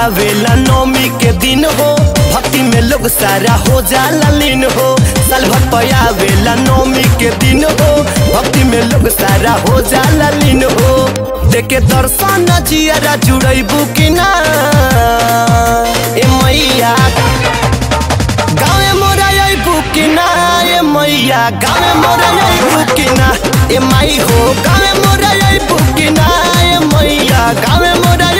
आवेला नौमी के दिन हो। भक्ति में लोग सारा हो जाला लीन हो। साल भक्तया आवेला नौमी के दिन हो। भक्ति में लोग सारा हो जाला लीन हो। देखे दर्शन जियारा जुड़ेबू कि ना। ए मैया, गाँव मोरा अबू कि ना। ए मैया, गाँव मोरा कि ना। ए माई हो, गाँव मोरा कि ना। ए मैया, गाँव मोरा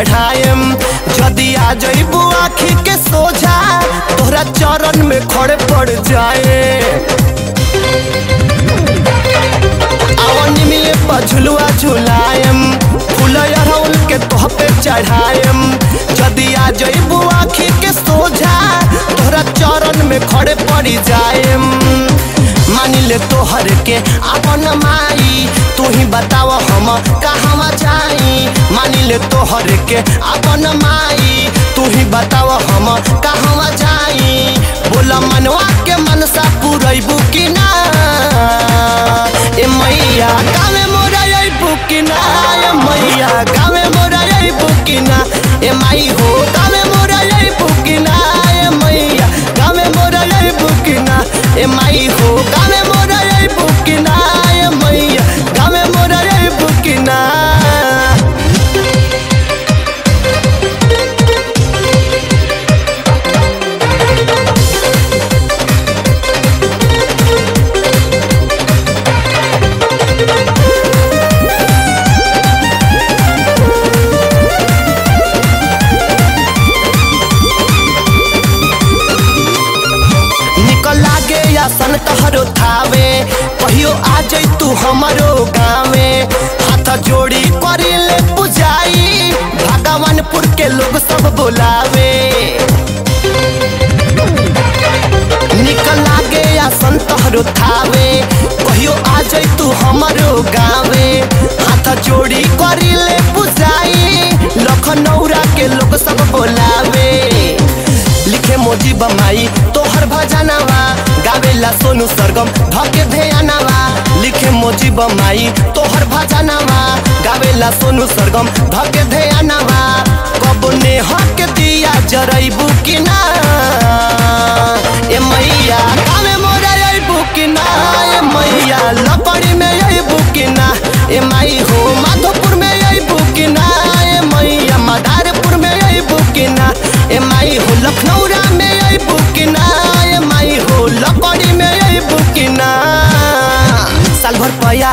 पे जदि आ जइबू आखी के सोझा, तोहरा चरण में खड़े पड़ जाए। झुलुआ झुलाइम फूल अड़ौल के तोह पे चढ़ाइम जदि आ जइबू आखी के सोझा, तोहरा चरण में खड़े पड़ जाएम। मानी ले तोहर के अपन माई मानी ले तोहर के अपन माई? तू ही बताव हम कहवा जाई? बोला, मनवा के मनसा पुरैबू कि ना? ए मैया गावे मोरा अइबू कि ना? ए मैया गावे मोरा अइबू कि ना? ए माई हो गावे मोरा अइबू कि ना? ए मैया गावे मोरा अइबू कि ना? ए माई हो लागे या सन तहरो थावे। कहियो आ जाई तू हमरो गावे। हाथ जोड़ी करी ले पुजाई भगवानपुर के लोग सब बोलावे। निकल लागे या सन तहरो थावे। कहियो आ जाई तू हमरो गावे। हाथ जोड़ी करी ले पुजाई लखनऊरा के लोग सब बोलावे। लिखे मोजी बमाई, तोहर भजनवा। गावेला सोनू सरगम, धके ध्यानवा लिखे मोजी बमाई तोहर भजनवा गावेला सोनू सरगम, धके ध्यानवा कब ने के दिया जरैबू कि ना ए मैया गावे मोरा अइबू कि ना ए मैया लपड़ी में अइबू कि ना ए माई हो, माधोपुर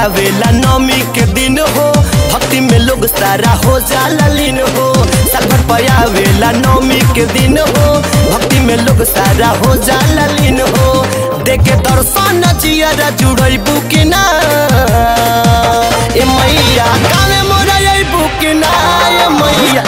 पयावेला नौमी के दिन हो, भक्ति में लोग सारा हो जाला लीन हो। साल भर पयावेला नौमी के दिन हो, भक्ति में लोग सारा हो जाला लीन हो। देखे दर्शन जियारा जुड़ैबू कि ना मैया मोरा ए मैया।